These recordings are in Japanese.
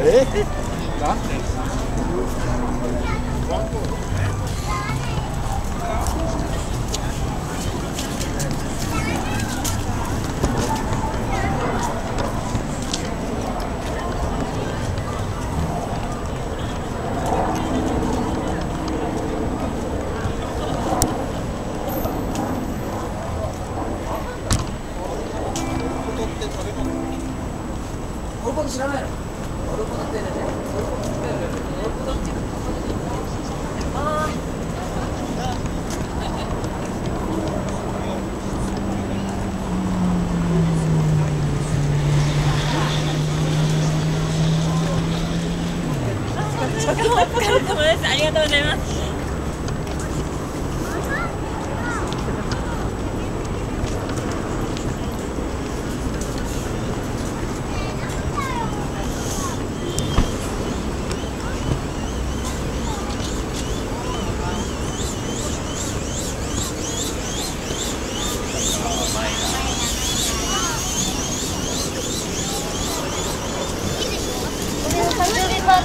Tá? ありがとうございます。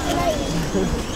怖いない